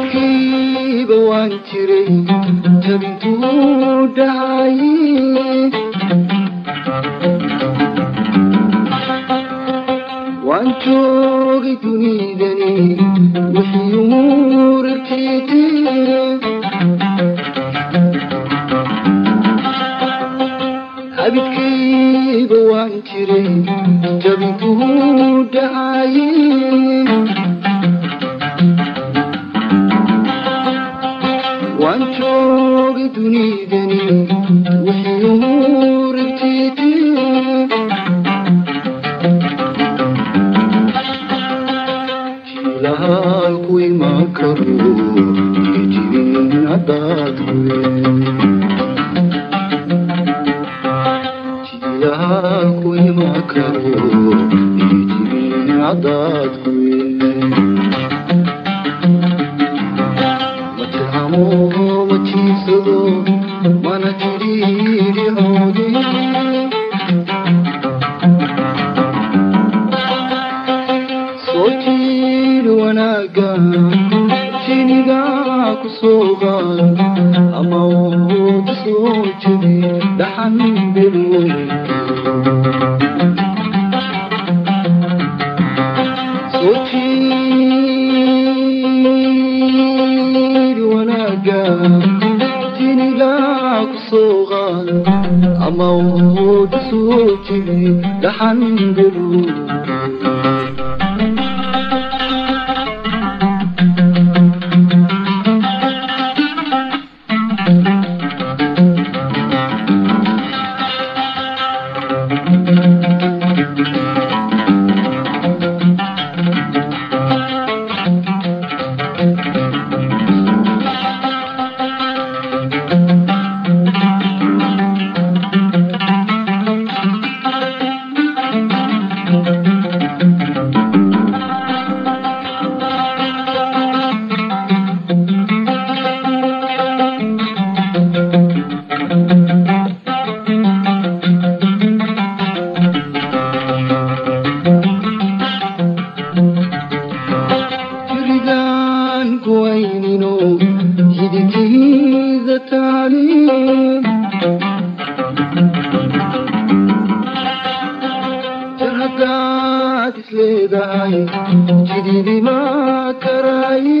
abidkayba waan jiray tabintuu dhacay waan joogay dunidani wixii дороге тебе отдадут. Тебя, кое-макару, и тебе отдадут. Jinigaa ku qaad ama wood soo jebi dhaxan qaad ama wood soo jebi dhaxan bilo kuwaynino hidinkiisa taali jar haddaad isleedahay jididima karaaye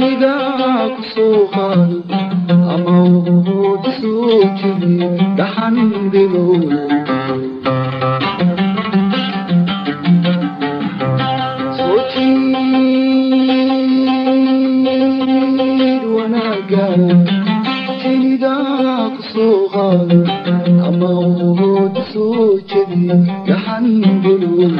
نداك صوخان صوتي وأنا قال تنداك صوخان أما وغوت سوكي دحن دلول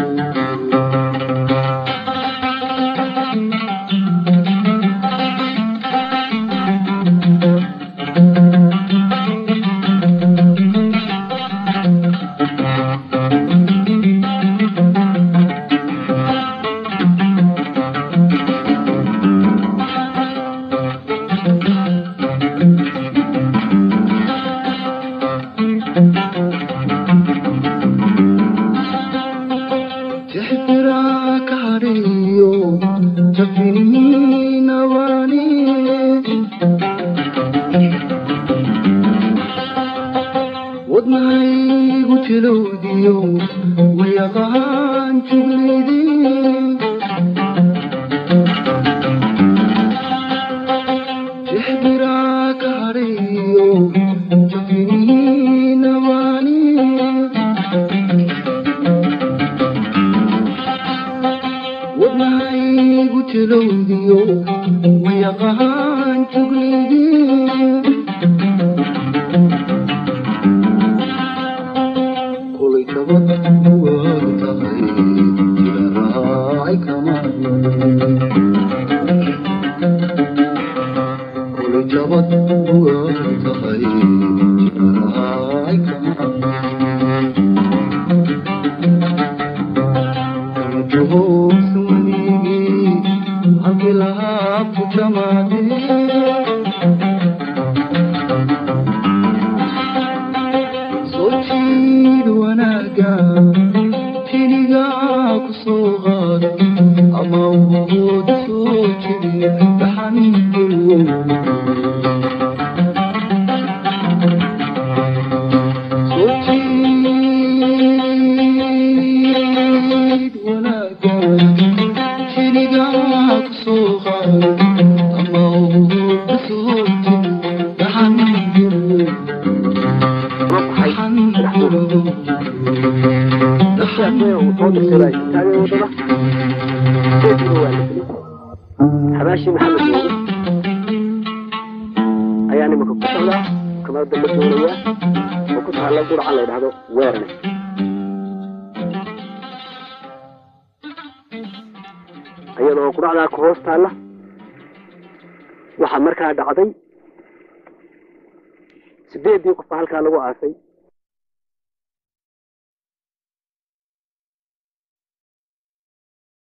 wadnahaygu tilowdiyo wayaqaan jugleydi جلوبيو ويقهان تقليدي halkilahaa ku tamaadee soo jiid wanaaga tinigaa ku soo qaada xabaashii maxamed ayaa nimanka ku socdaa kamada dambe doonaya oo ku taalla guraca la yidhahdo weerane iyadoo quracdaa ku hoos taalla waxaa markaa dhacday sideeddii qofba halkaa lagu aasay